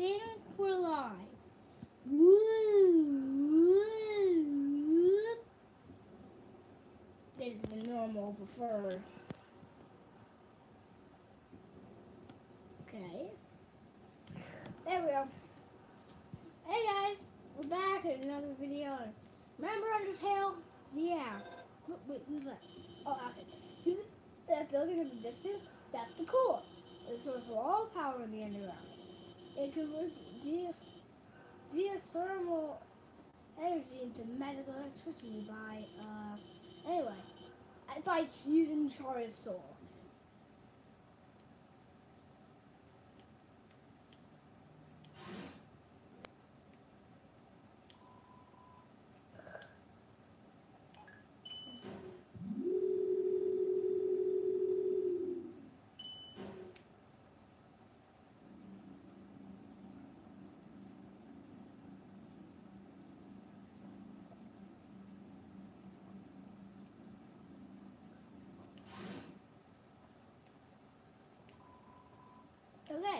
think we're live. Woo! There's the normal before. Okay. There we go. Hey guys, we're back at another video. Remember Undertale? Yeah. Wait, who's that? Oh, okay. That building in the distance? That's the core. The source of all power in the underground. It converts ge- geothermal energy into magical electricity by, uh, anyway, by using soul.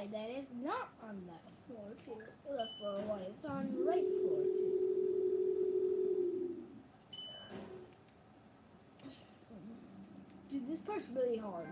That is not on floor two. Left floor one. It's on right floor two. Dude, this part's really hard.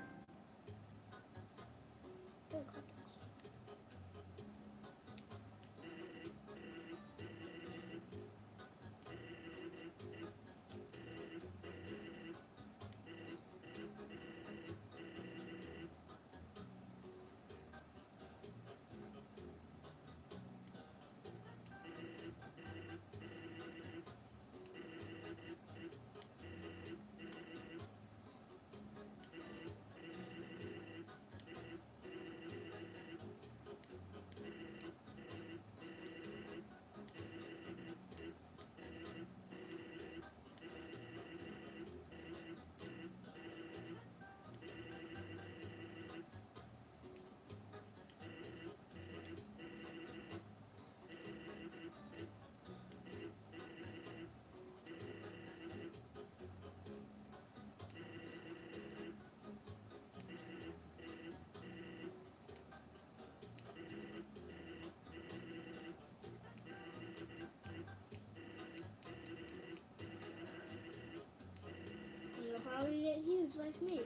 Probably get huge like me.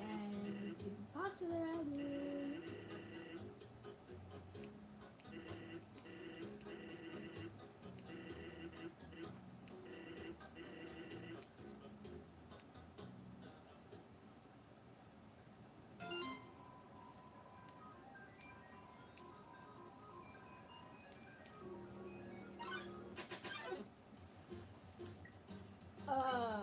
And be popular there. Ah,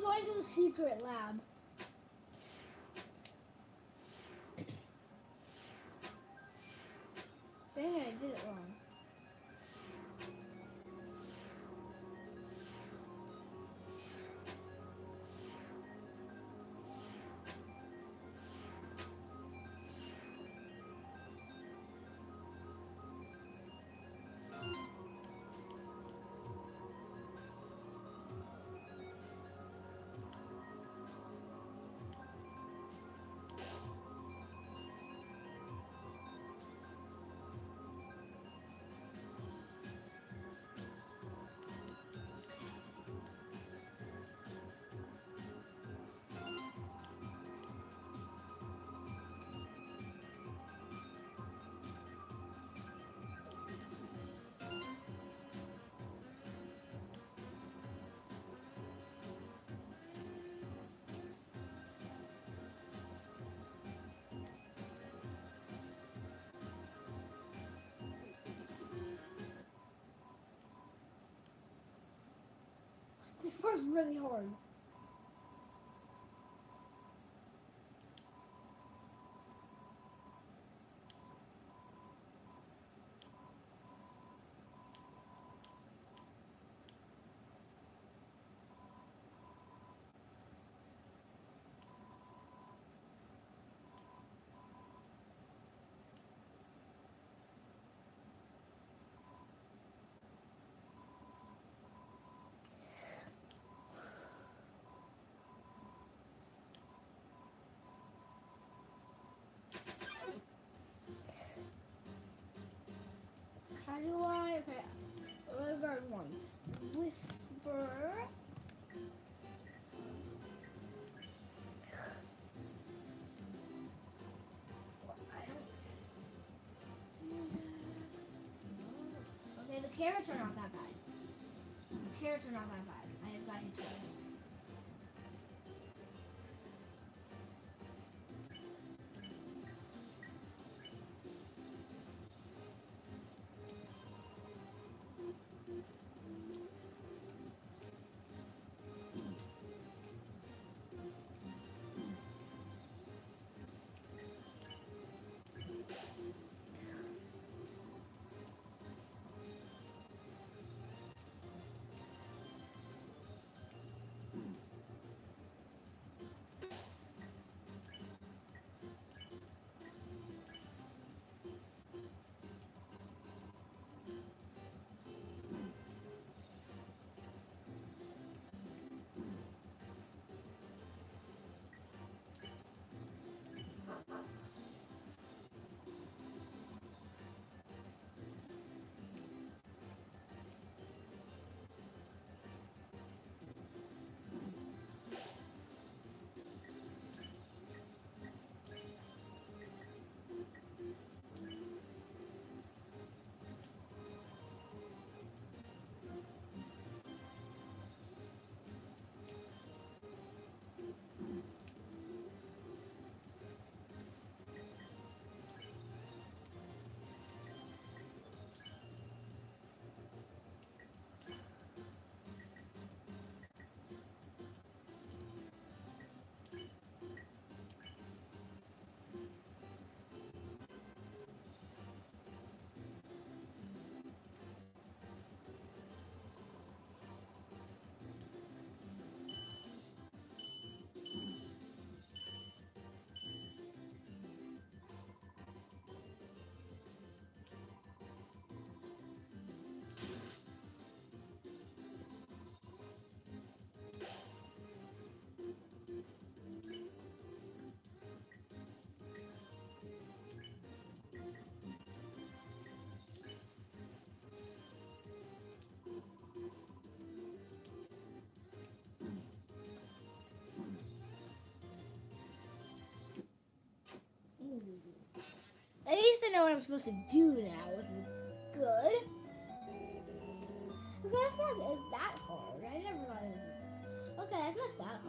going to the secret lab. Part's really hard. Carrots are not that bad. Carrots are not that bad. Least I know what I'm supposed to do now, which is good. Okay, that's not that hard. I never thought it was. Okay, that's not that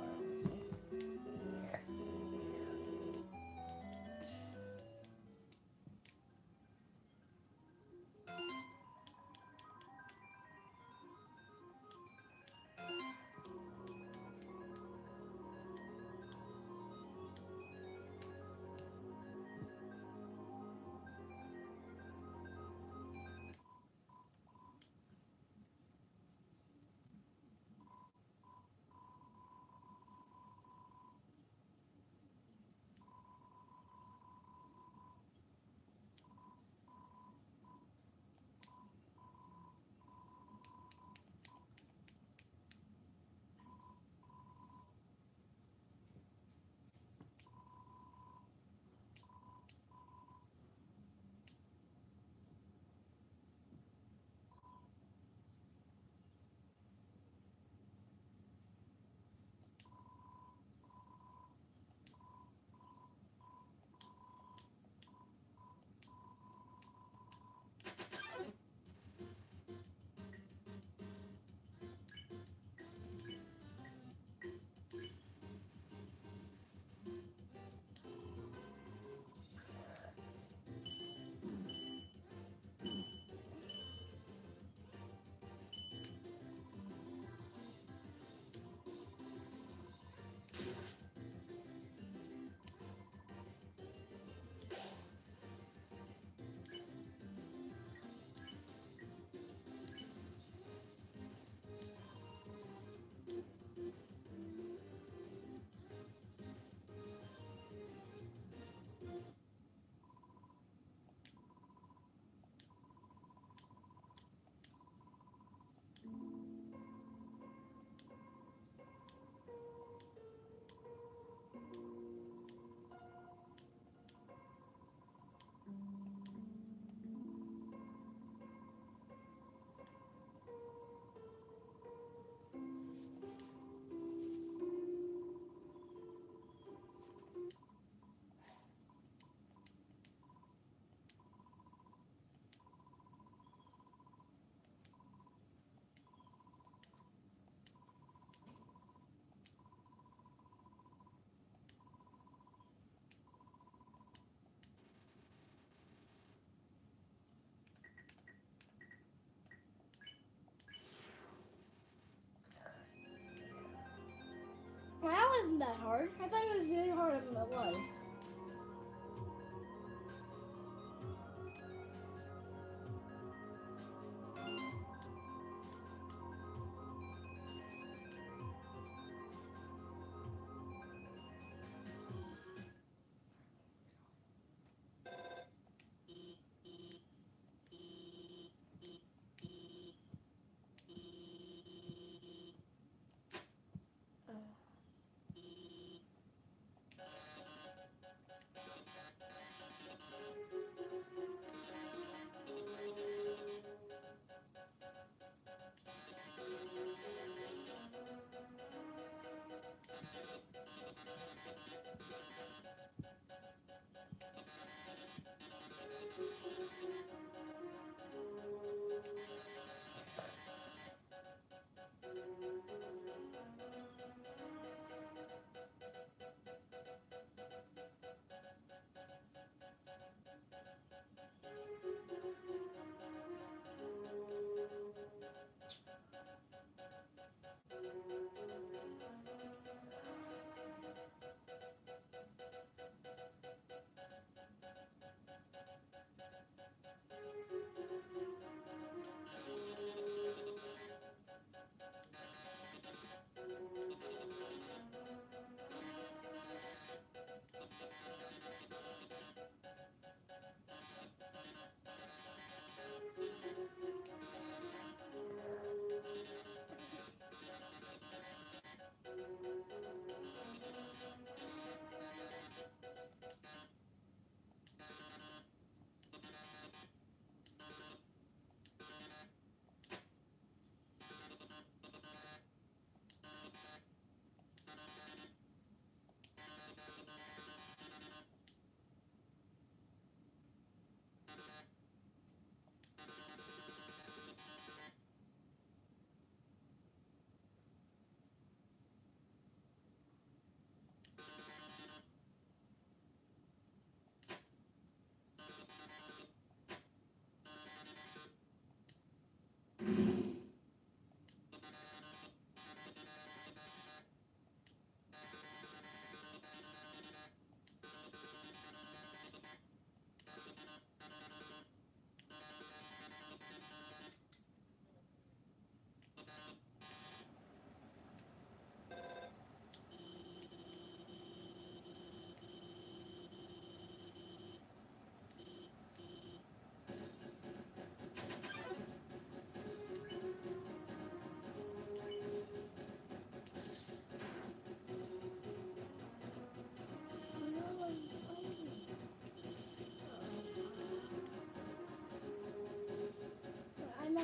that hard. I thought it was really harder than it was.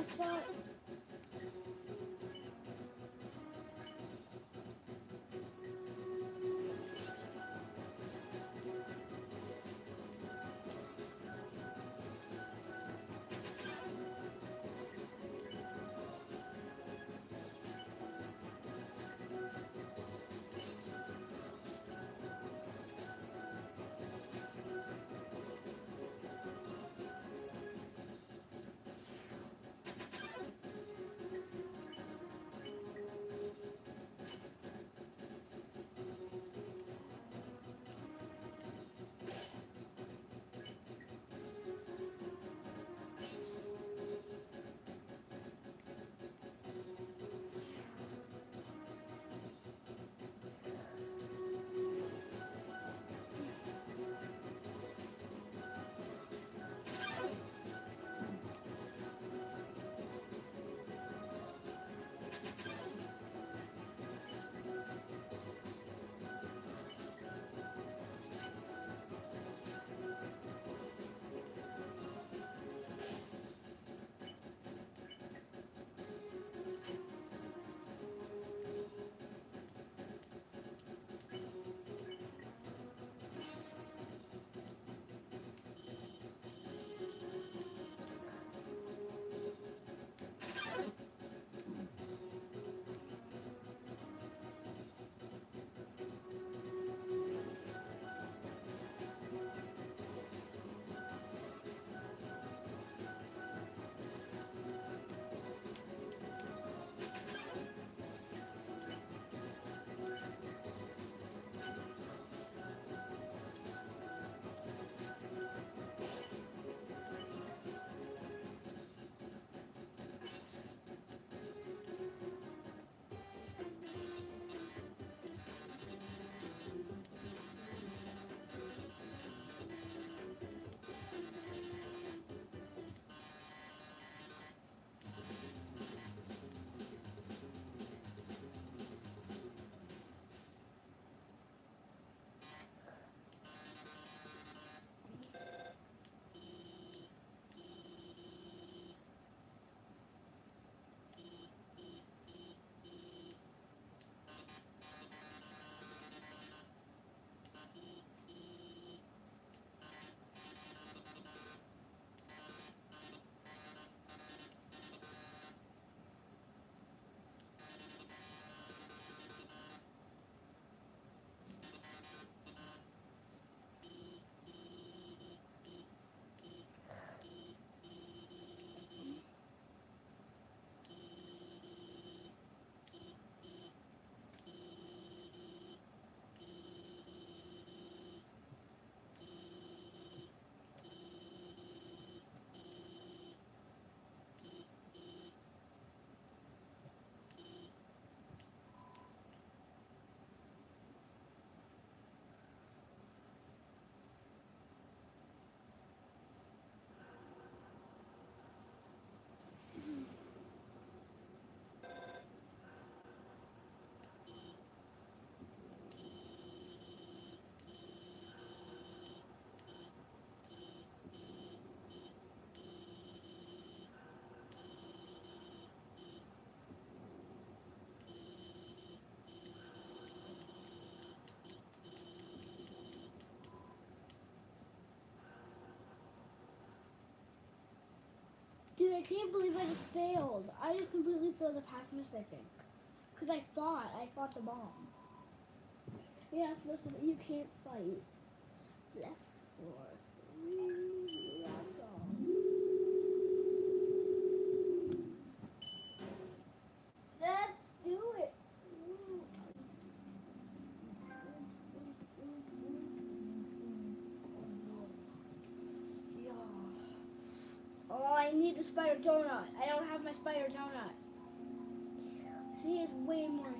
I Dude, I can't believe I just failed. I just completely failed the pacifist, I think. Because I fought. I fought the bomb. Yeah, it's supposed to you can't fight. Left, four, spider donut. See, it's way more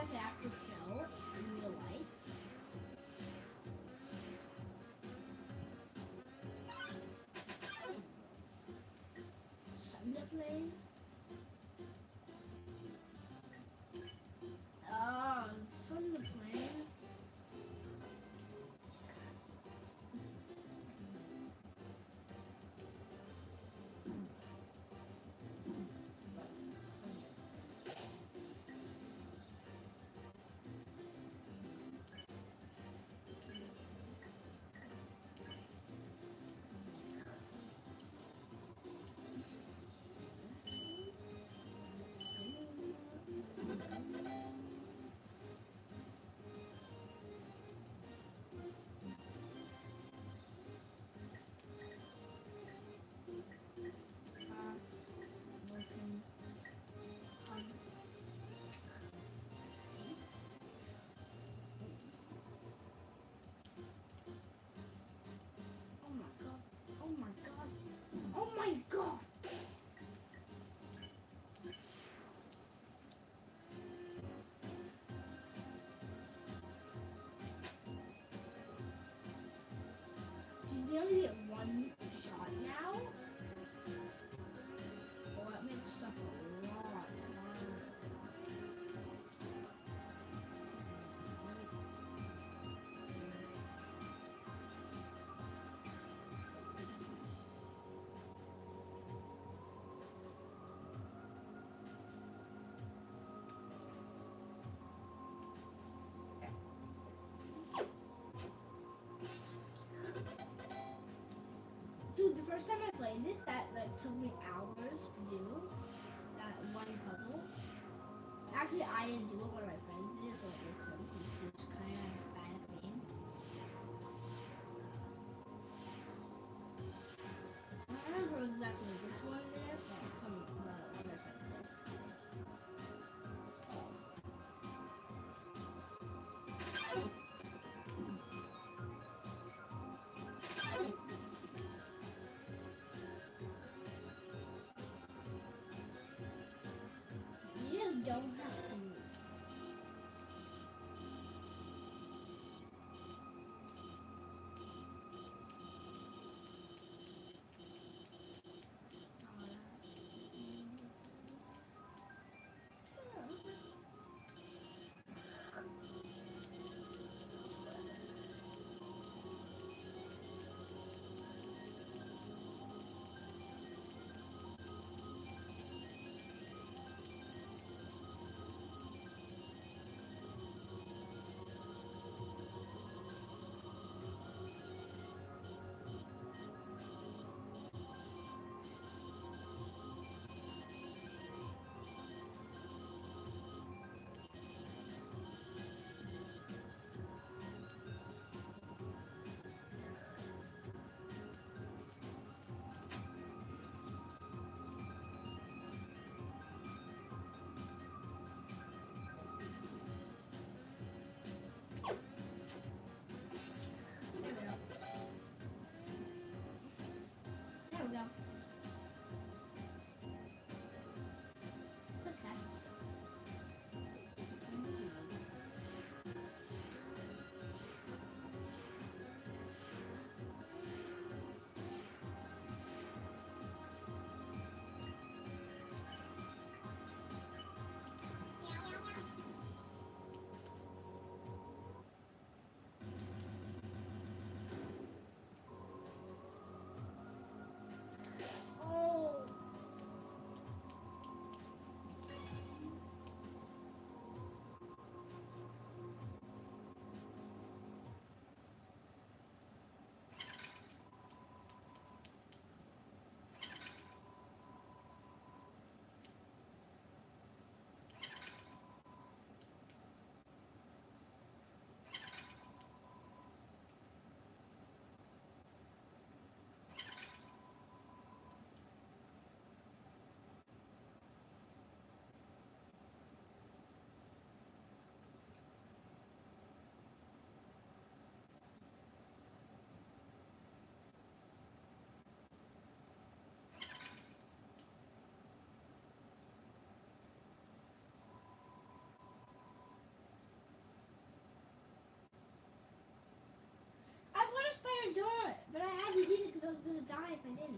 an actual show in real life. Sunday plane. Do only get one first time I played this, that like took me hours to do that one puzzle. Actually, I didn't do had to eat it because I was gonna die if I didn't.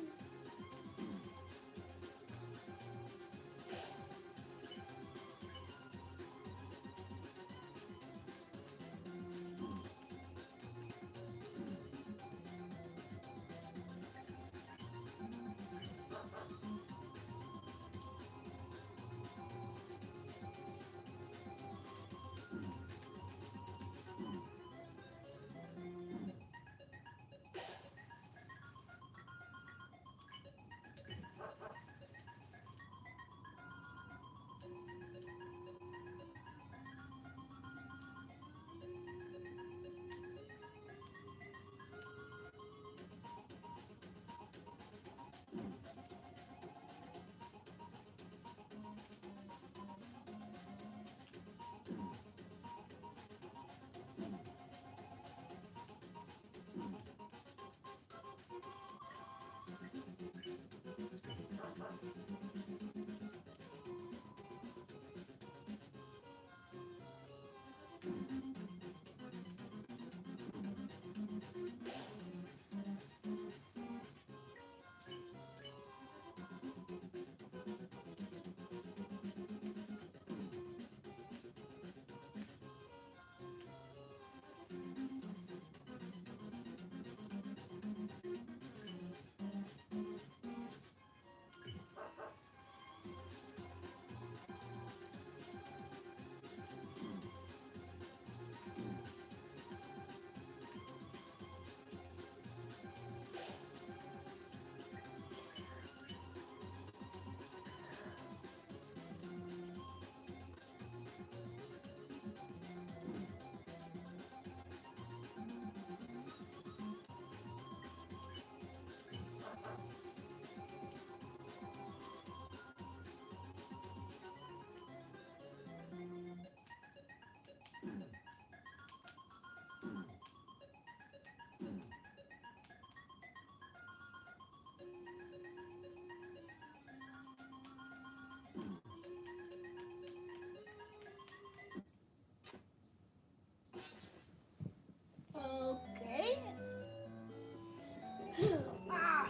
I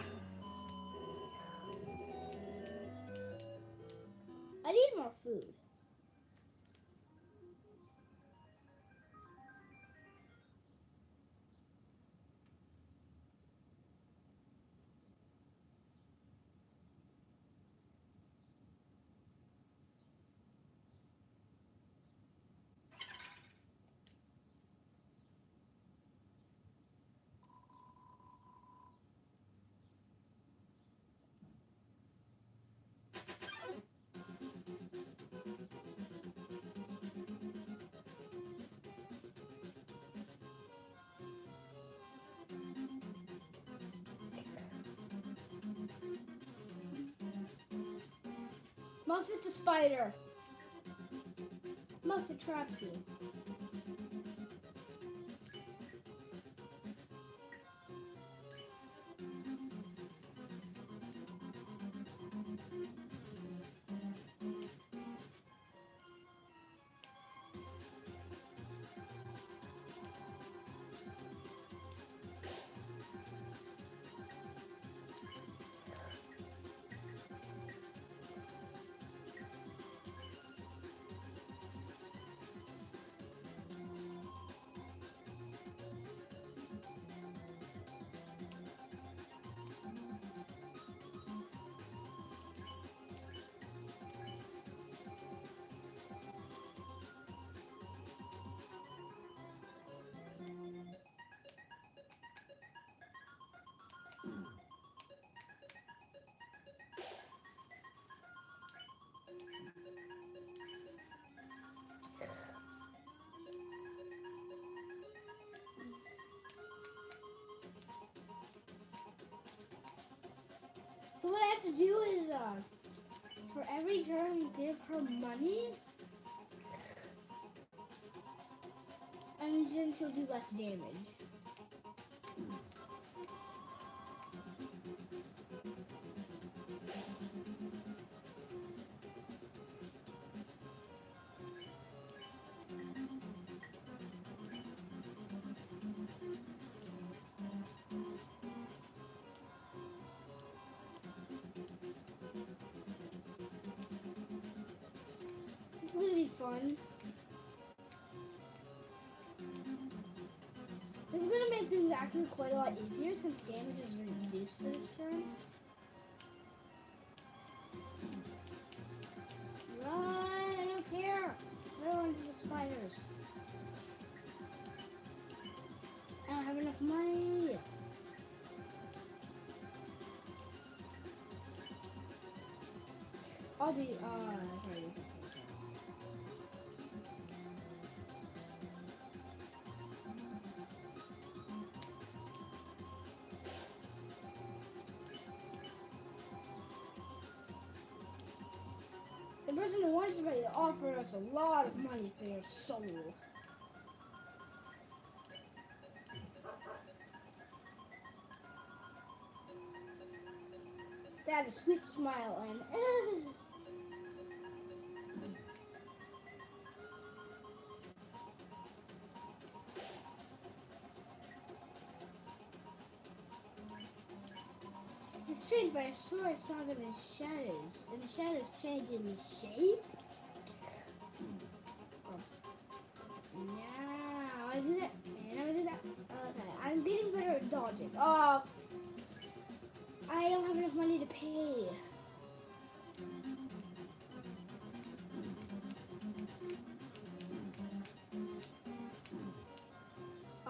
need more food. Muffet the spider. Muffet traps you. have to do is, uh, for every turn you give her money, and then she'll do less damage. It's fun. This is gonna make things actually quite a lot easier since damage is reduced this turn. Run! I don't care. Run into the spiders. I don't have enough money. I'll be uh us a lot of money for your soul. Had a sweet smile and It's but I saw I saw them in shadows, and the shadows change in shape.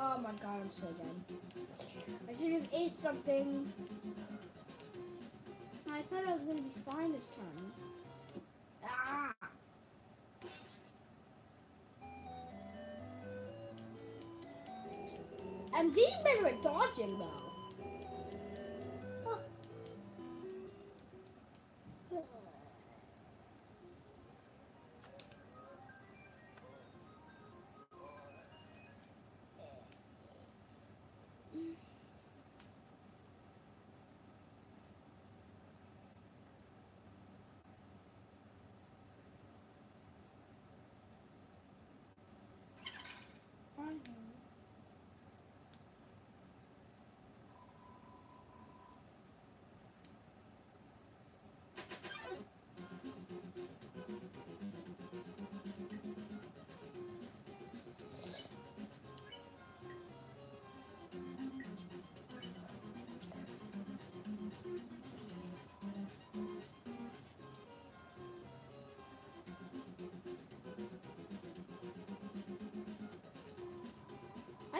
Oh my god, I'm so done. I should have ate something. I thought I was gonna be fine this time. Ah! I'm getting better at dodging though.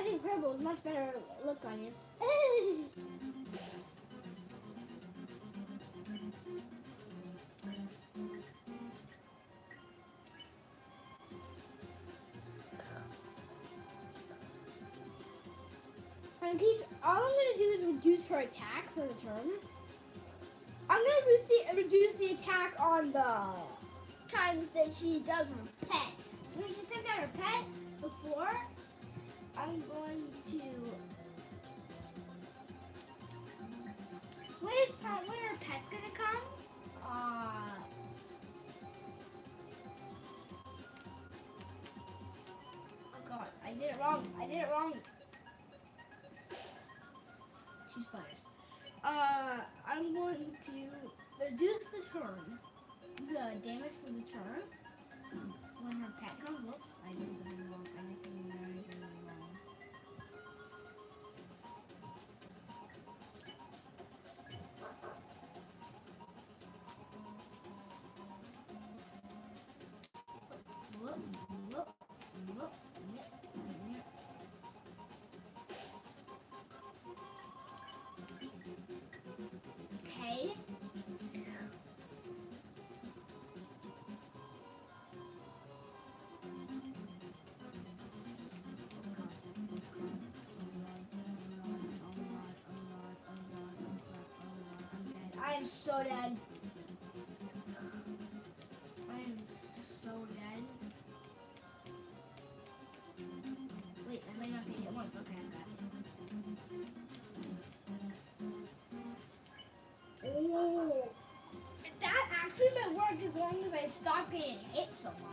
I think purple is much better look on you. And keep, all I'm gonna do is reduce her attack for the turn. I'm gonna reduce the, reduce the attack on the times that she does her pet. When she sent out her pet before, I'm going I'm so dead. I am so dead. Wait, I might not be hit once. Okay, I'm back. Oh, that actually might work as long as I stop getting hit so much.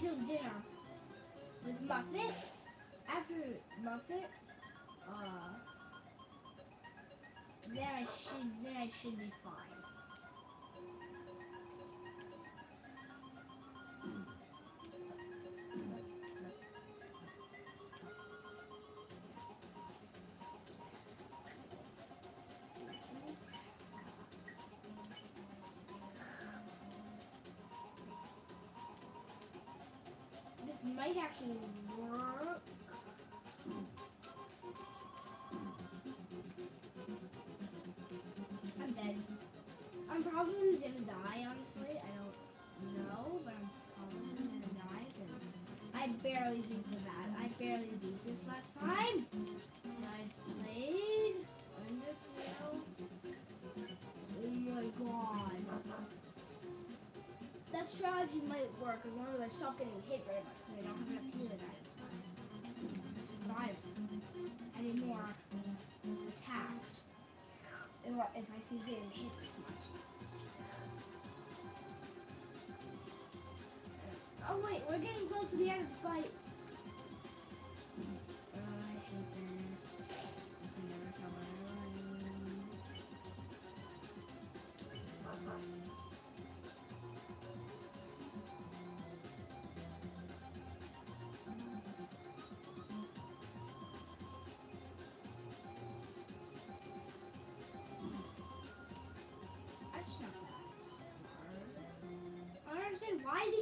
Until dinner. With Muffet, after Muffet, uh, then I should then I should be fine. Might actually work. I'm dead. I'm probably gonna die, honestly. I don't know, but I'm probably gonna die because I barely beat the bad. I barely beat this last time. I played Undertale. Oh my god. That strategy might work as long as I stop getting hit very much because I don't have enough healing items to survive any more attacks if I, if I keep getting hit this much. Oh wait, we're getting close to the end of the fight. Why is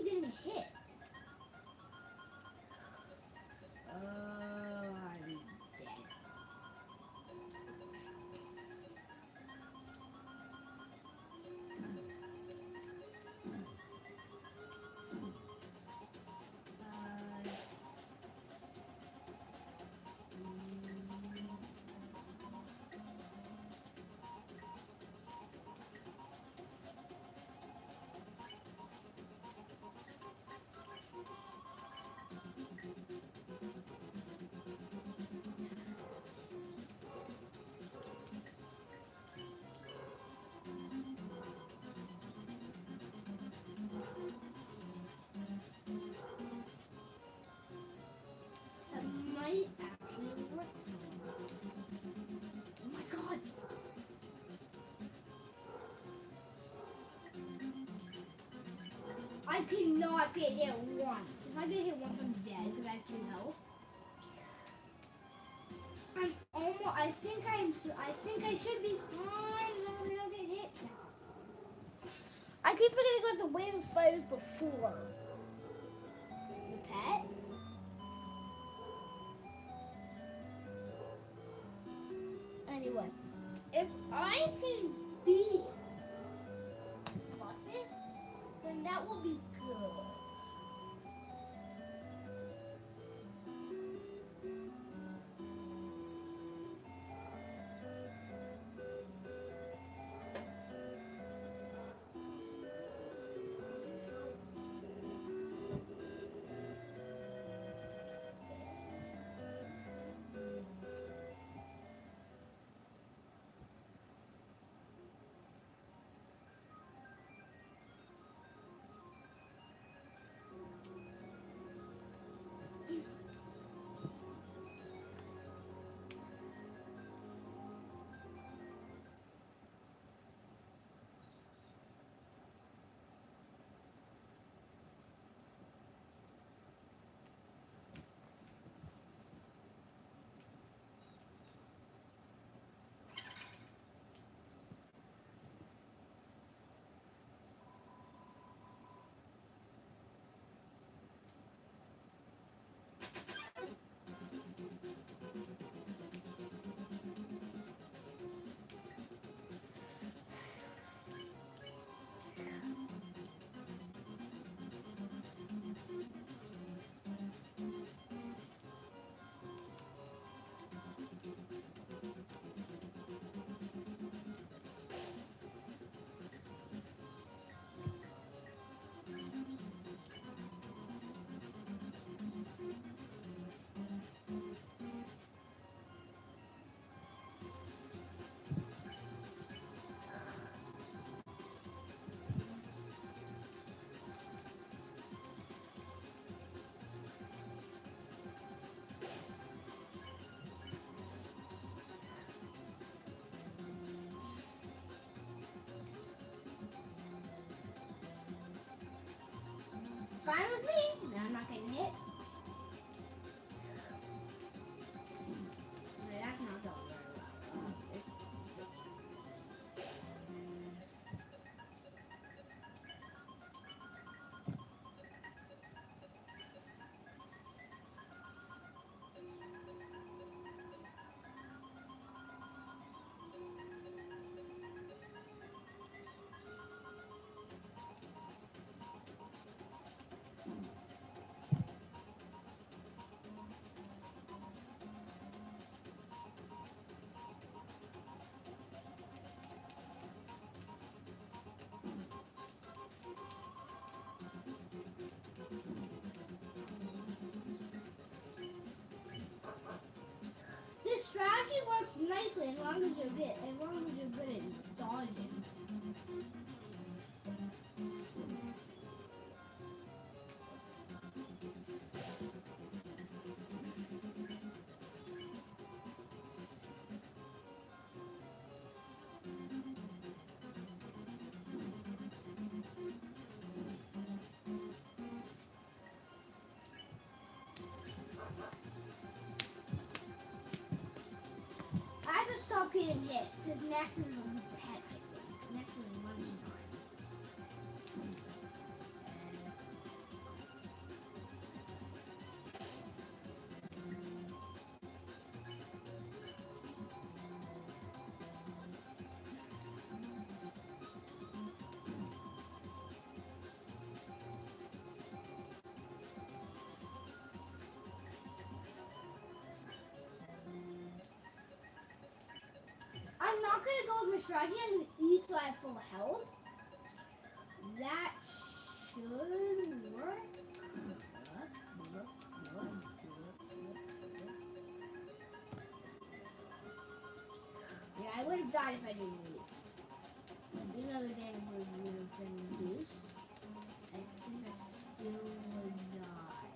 I cannot get hit once. If I get hit once, I'm dead because I have two health. I'm almost. I think I'm. I think I should be fine I don't get hit. I keep forgetting about the wave of spiders before. With me. Works as long as you're good. As long as you're good at dodging. Hit because next is gonna eat so I have full health. That should work. Yeah, I would have died if I didn't eat. The damage would have been reduced, I think I still would die.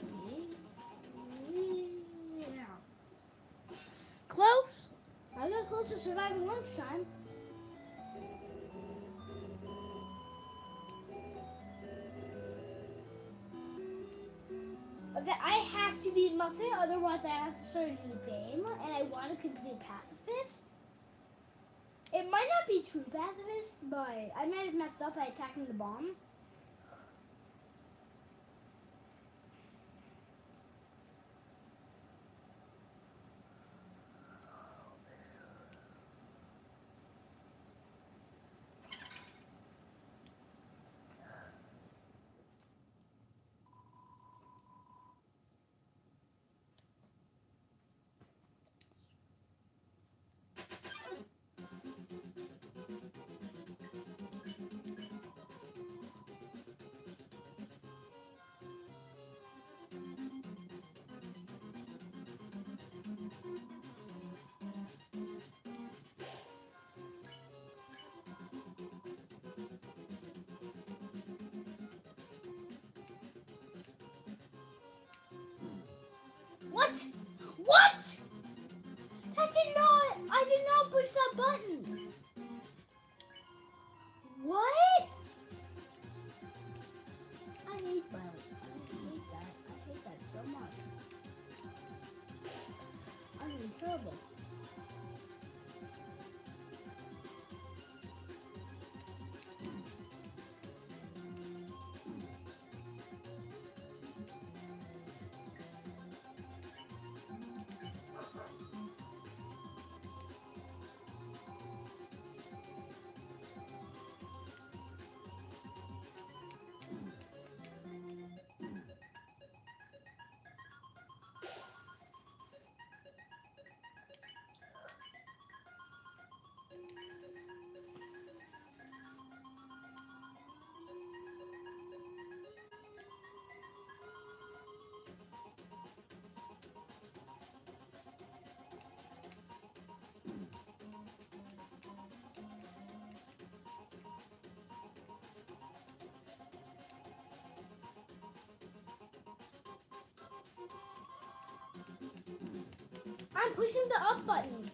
Yeah. Close. I got close to surviving lunchtime. Muffin, otherwise I have to start a new game, and I want to complete Pacifist. It might not be true Pacifist, but I might have messed up by attacking the bomb. What? What? I'm pushing the up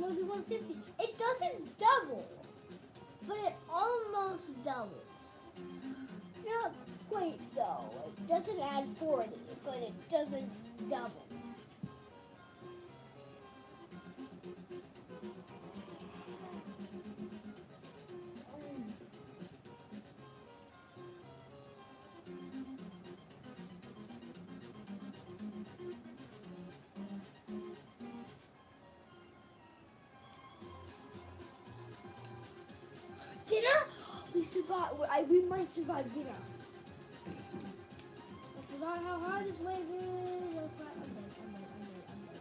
No, do 160. It doesn't double, but it almost doubles. Not quite though. It doesn't add 40, but it doesn't double. We survived. I, we might survive dinner. I forgot how hard this wave is. I'm dead. I'm dead. I'm dead. I'm dead.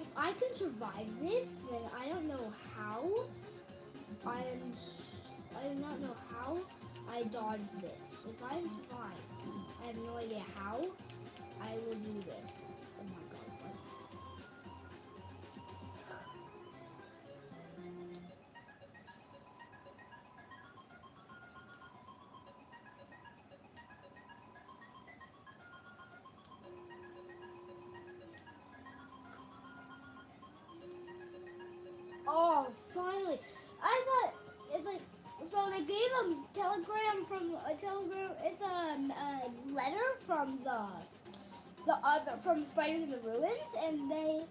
If I can survive this, then I don't know how. I am. I do not know how I dodge this. If I survive, I have no idea how I will do this. I thought it's like so they gave a telegram from a telegram. It's a, a letter from the the other from Spiders in the Ruins, and they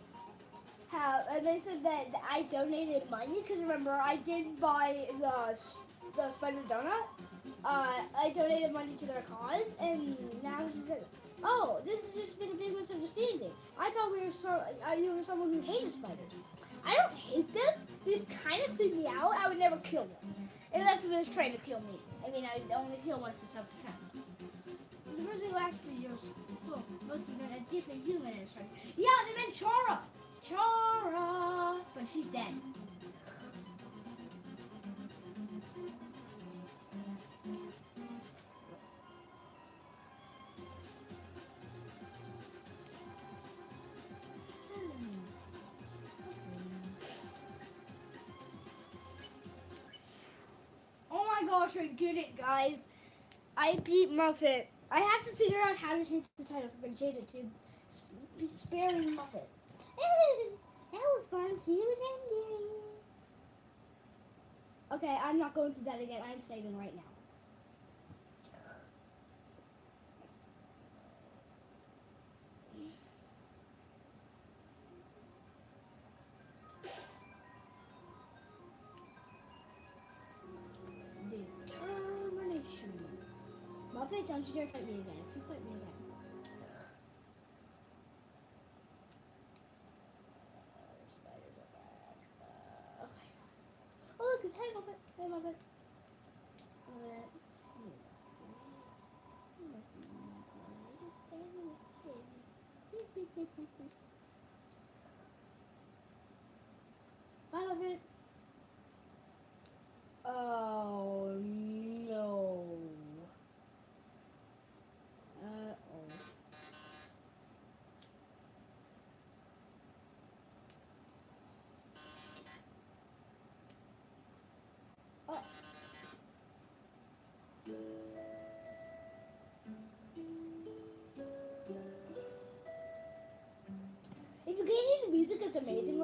have and they said that I donated money because remember I did buy the the spider donut. Uh, I donated money to their cause, and now she said, "Oh, this has just been a big misunderstanding. I thought we were so uh, you were someone who hated spiders. I don't hate them. These kind of creep me out. I would never kill them unless it was trying to kill me. I mean, I would only kill one for self-defense. The person who asked for yours so must have been a different human in strike. Yeah, they meant Chara. Chara, but she's dead. I did it, guys. I beat Muffet. I have to figure out how to change the title, so I'm to change it to Sp- Sparing Muffet. that was fun. See you again, dearie. Okay, I'm not going through that again. I'm saving right now. Muffet, don't you dare fight me again.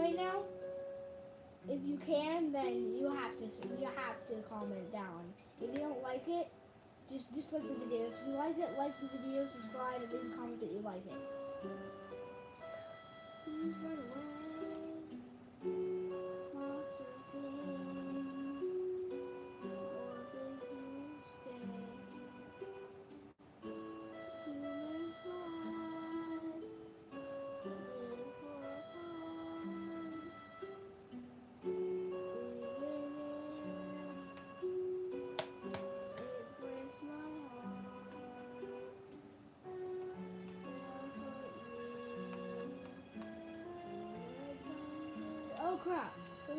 Right now. If you can, then you have to you have to comment down. If you don't like it, just dislike the video. If you like it, like the video, subscribe, and leave a comment that you like it.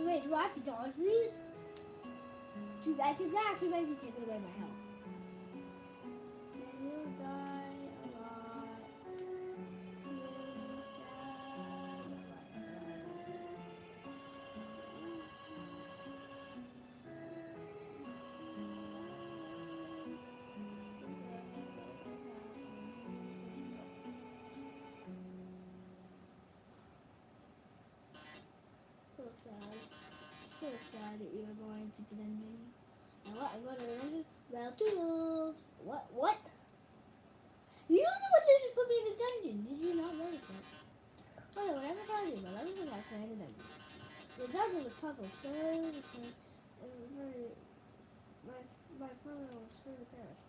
Wait, do I have to dodge these? Dude, I think that actually might be taking away my health. Was so very. My, my father was so embarrassed.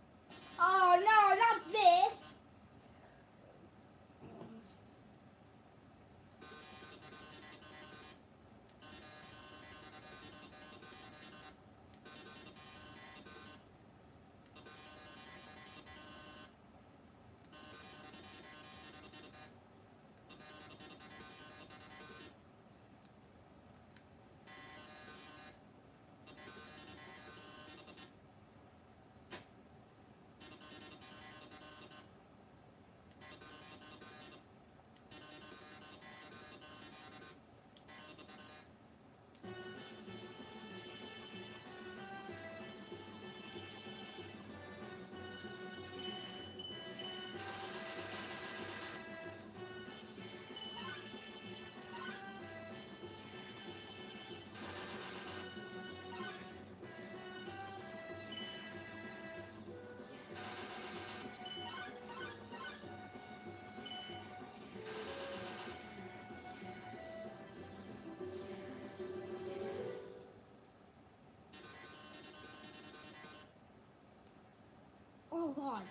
Oh god.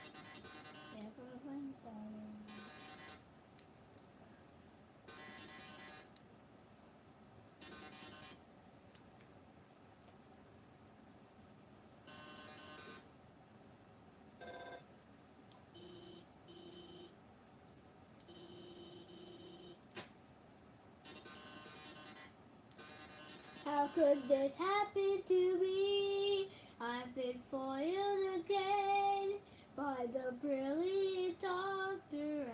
Everything falling. How could this happen to me? I've been foiled again the brilliant Dr.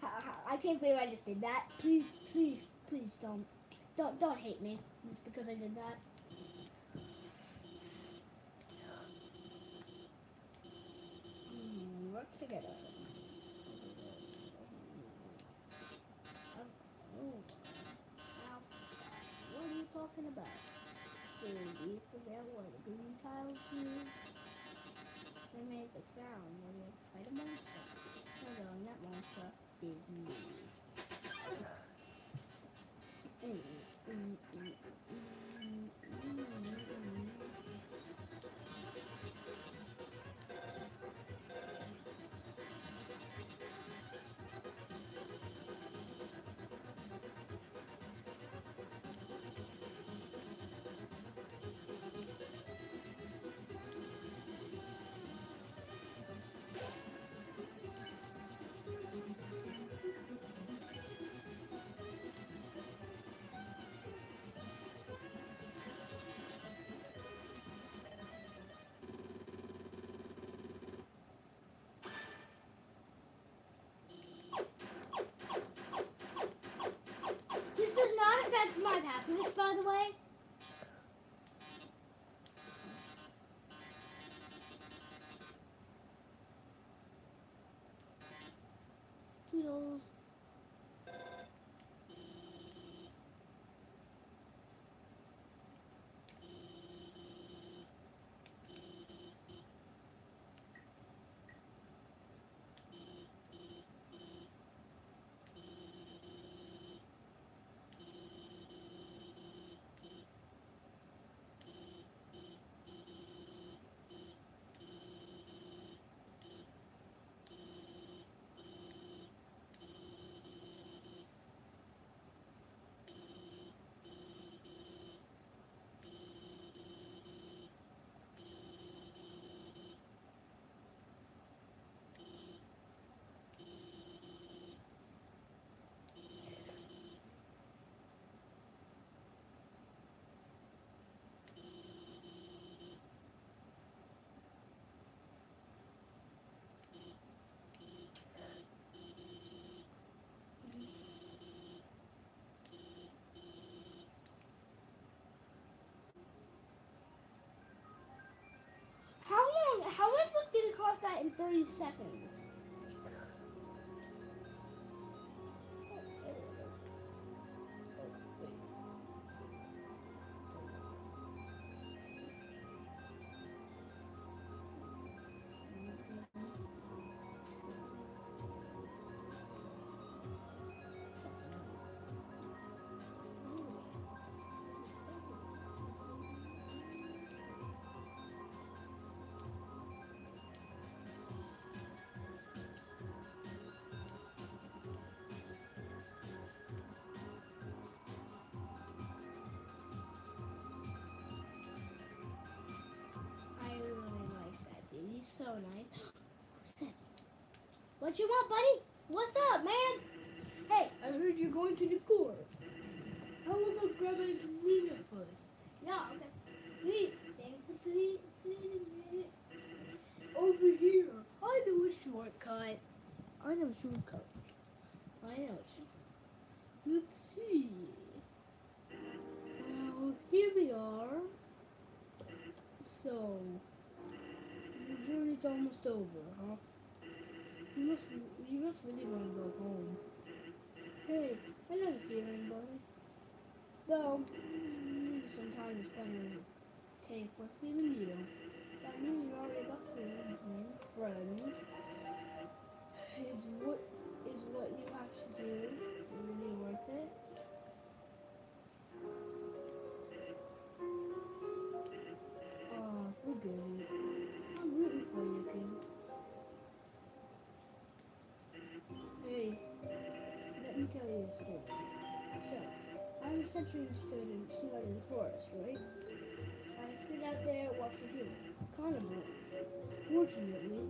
Ha- I can't believe I just did that. Please, please, please don't, don't, don't hate me just because I did that. Hmm, Work together. Oh, oh. What are you talking about? Did you forget what the green tiles do? They make a sound when you fight a monster. Although that monster is me. Mm, mm, mm, mm, mm, mm, mm. Does not my passiveness, by the way. How long? How am I supposed to get across that in 30 seconds? What you want, buddy? What's up, man? Hey, I heard you're going to the Core. How about grabbing some peanut first? Yeah, okay. Please, thanks for please, please, Over here. I know a shortcut. I know a shortcut. I know. a sh- Let's see. Well, here we are. So, the journey's almost over, huh? You must, you must really want to go home. Hey, I know the feeling, buddy. Though, maybe take what's leaving you. That means you already got friends, and friends. Is what is what you have to do I'm a century snug in the forest, right? I sit out there watching you. Carnival. Fortunately,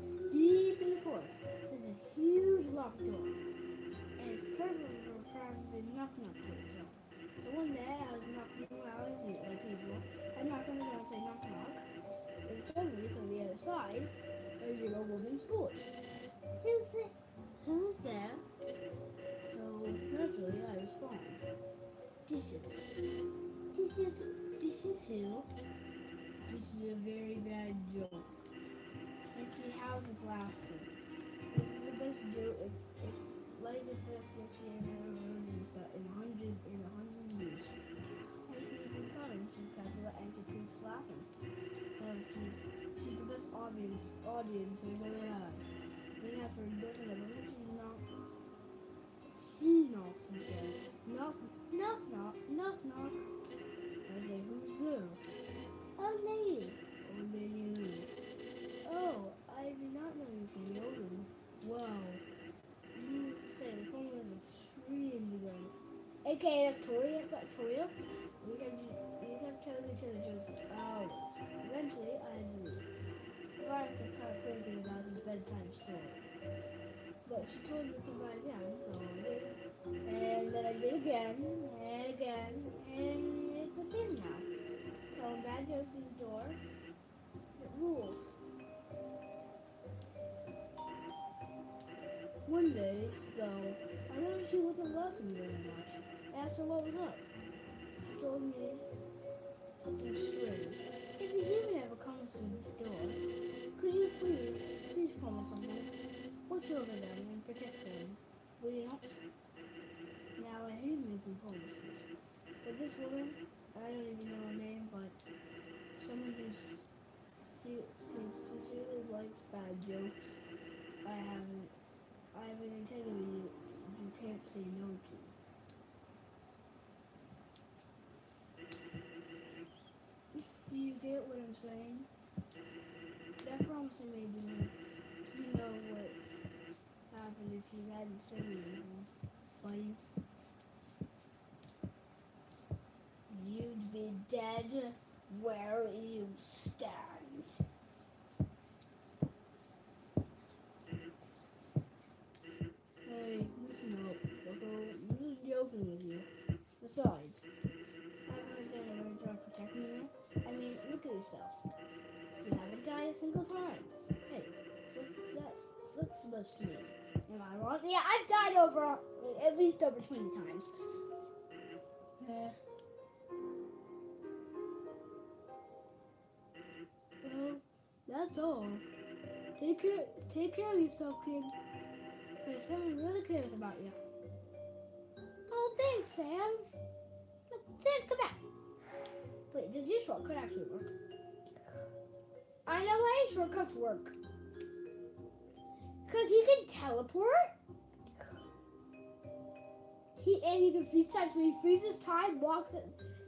AKA Victoria, Victoria. We have to, we have to tell each other jokes hours. Eventually, I to leave. Veronica started thinking about his bedtime story. But she told me to come back down, so. And then I did again, and again, and it's a thing now. Telling bad jokes in the door. It rules. One day, though, I noticed she wasn't laughing very much. Asked her what was up. She told me something strange. If the human ever comes to this door, could you please, please promise something? Watch over them and protect them. Will you not? Now I hate making promises. But this woman, I don't even know her name, but someone who sincerely likes bad jokes, I haven't, I have an integrity you, you can't say no to. Do you get what I'm saying? That promising me to you know what happened if you hadn't said anything, buddy. You'd be dead where you stand. Over 20 times. Yeah. Well, that's all. Take care, take care of yourself, kid. Because someone really cares about you. Oh, thanks, Sans. Sans, come back. Wait, does your shortcut actually work? I know how shortcuts work. Cause he can teleport. He and he can freeze time, so he freezes time, walks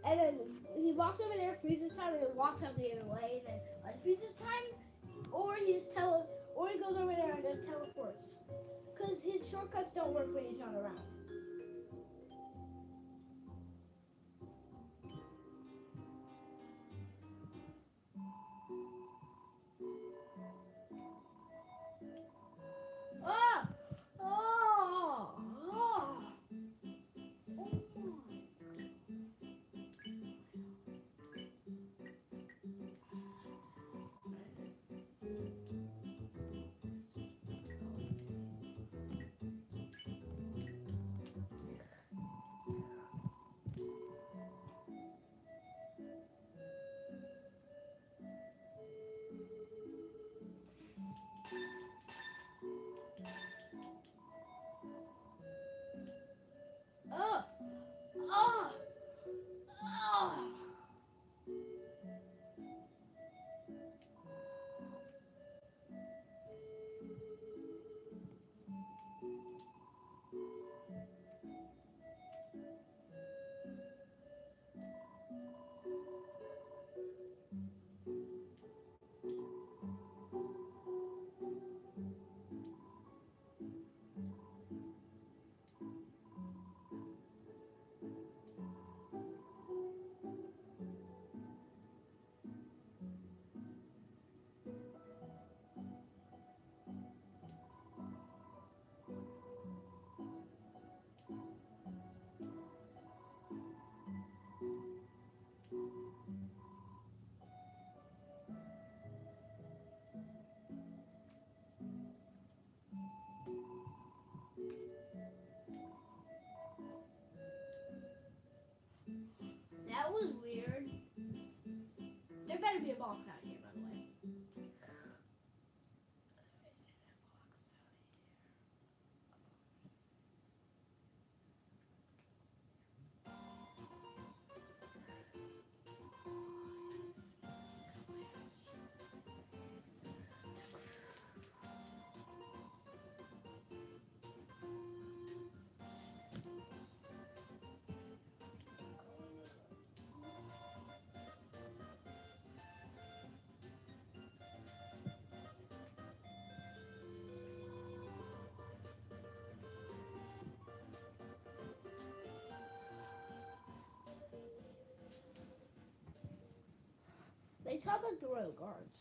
and then he walks over there, freezes time, and then walks out the other way, and then unfreezes time, or he just tele, or he goes over there and then teleports. Cause his shortcuts don't work when he's not around. Sound like the Royal Guards.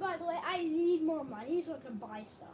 By the way, I need more money so I can buy stuff.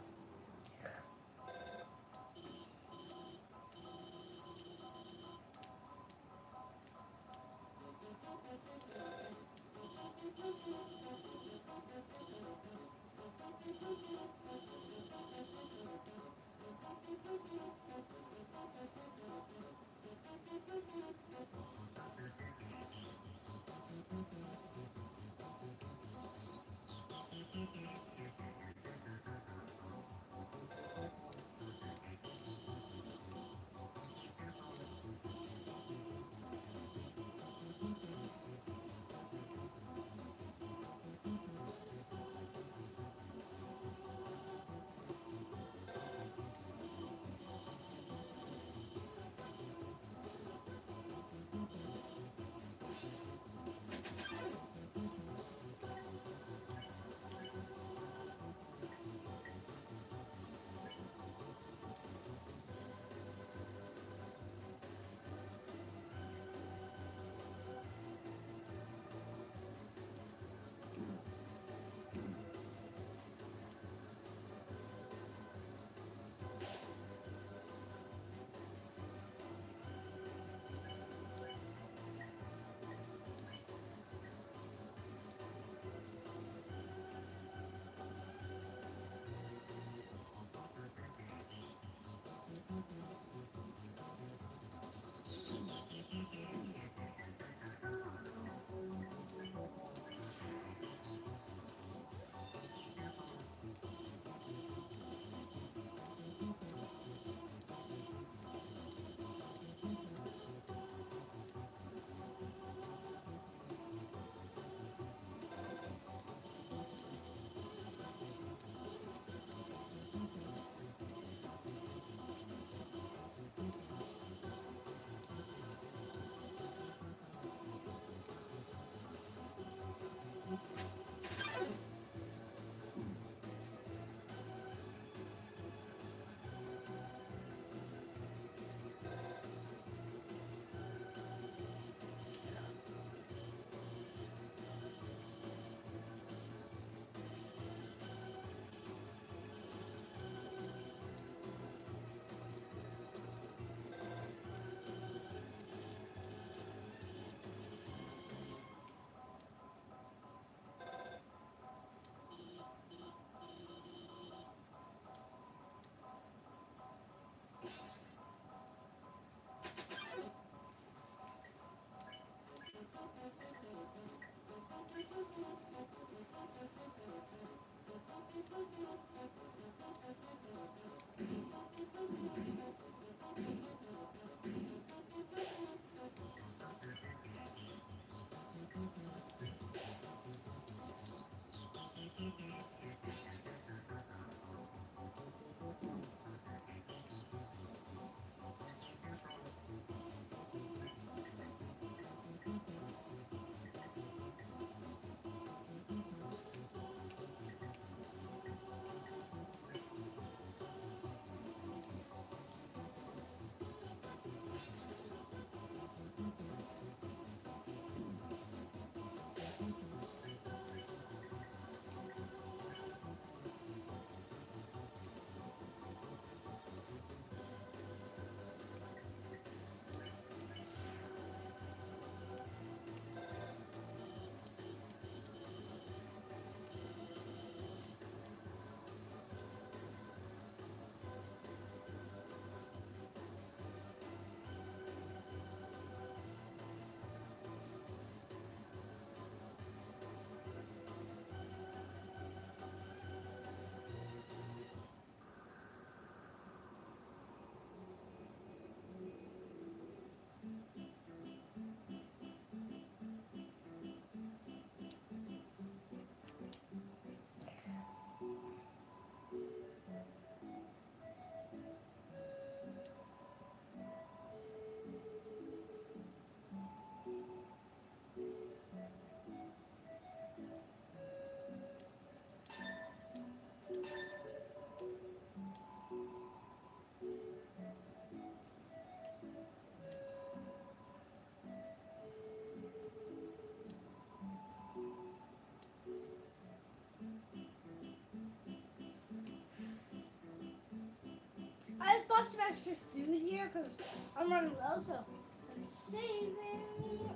Extra food here because I'm running low, so I'm saving.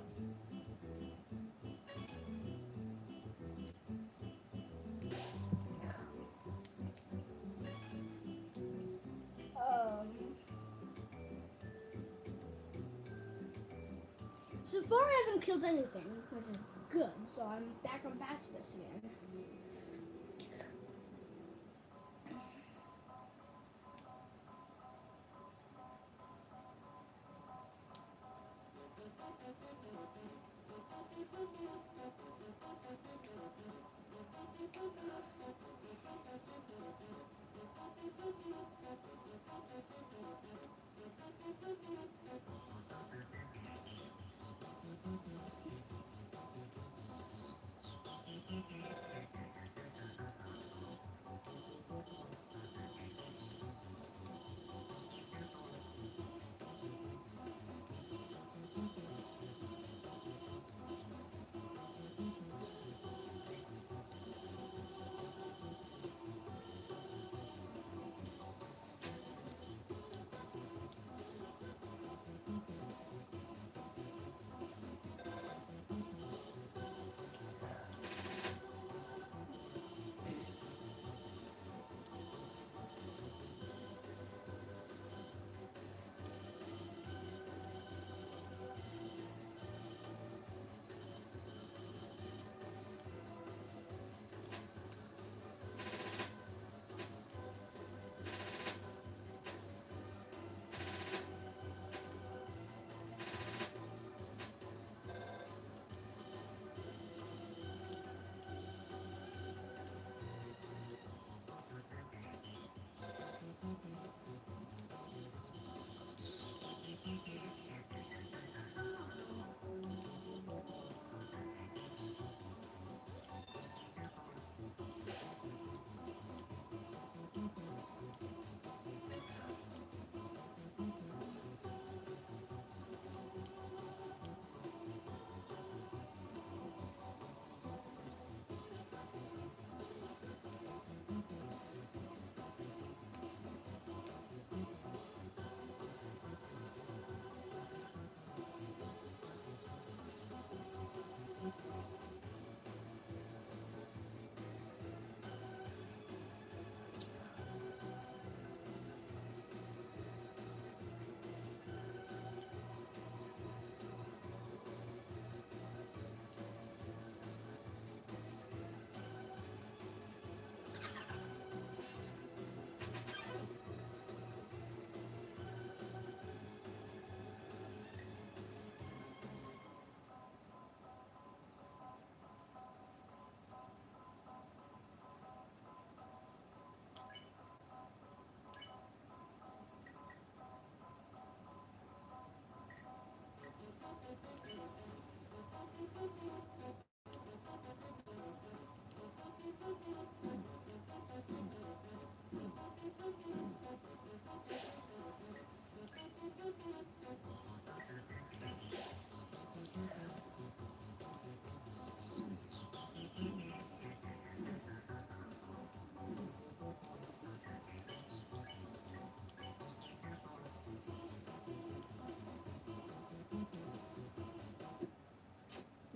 Um, so far, I haven't killed anything, which is good. So I'm back on pacifist again. Thank you.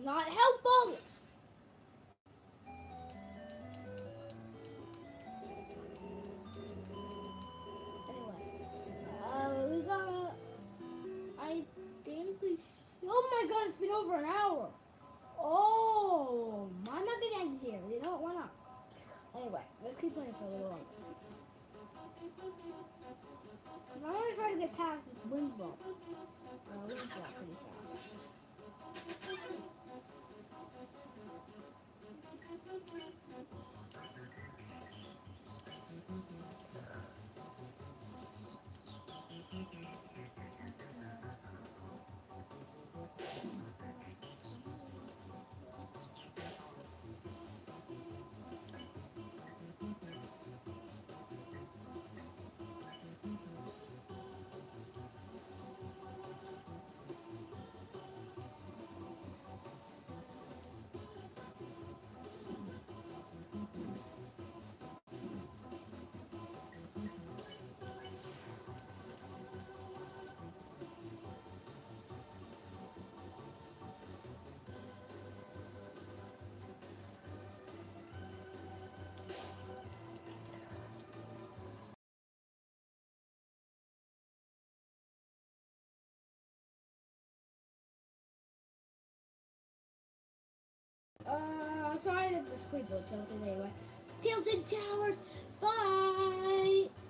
Not helpful. Uh, we got. I think we. Oh my god, it's been over an hour. Oh, I'm not gonna end here. You know what? Why not? Anyway, let's keep playing for a little longer. I want to try to get past this wind wind ball pretty fast. Sorry that the screen's a little tilted anyway. Tilted Towers, bye!